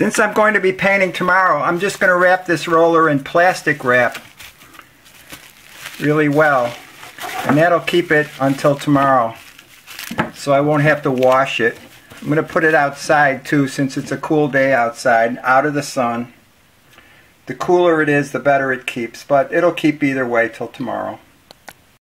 Since I'm going to be painting tomorrow, I'm just going to wrap this roller in plastic wrap really well. And that'll keep it until tomorrow. So I won't have to wash it. I'm going to put it outside too since it's a cool day outside, out of the sun. The cooler it is, the better it keeps, but it'll keep either way till tomorrow.